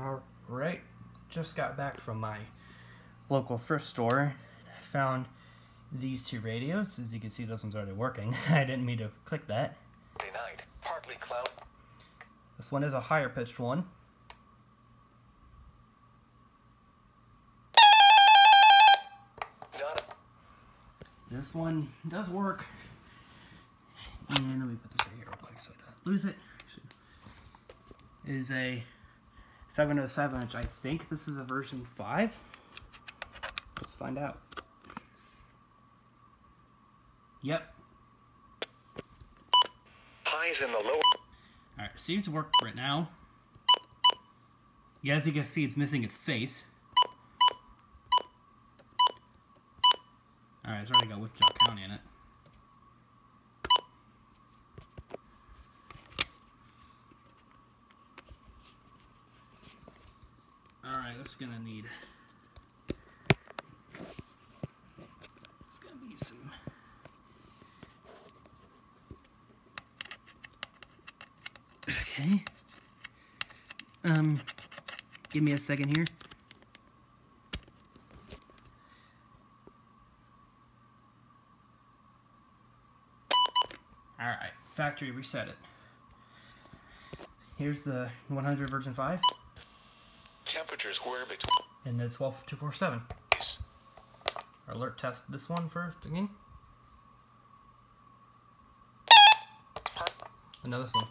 Alright, just got back from my local thrift store. I found these two radios. As you can see, this one's already working. I didn't mean to click that. Night, partly cloud. This one is a higher pitched one. This one does work. And let me put this right here real quick so I don't lose it. It is a 707, which I think this is a version 5. Let's find out. Yep. highs in the lower. Alright, seems to work right now. Yeah, as you can see, it's missing its face. Alright, it's already got Wichita County in it. Alright, that's gonna need... It's gonna be some... Okay. Um, give me a second here. Alright, factory reset it. Here's the 100 version 5 Temperatures were between. and the 12247. Alert test this one first again. This one.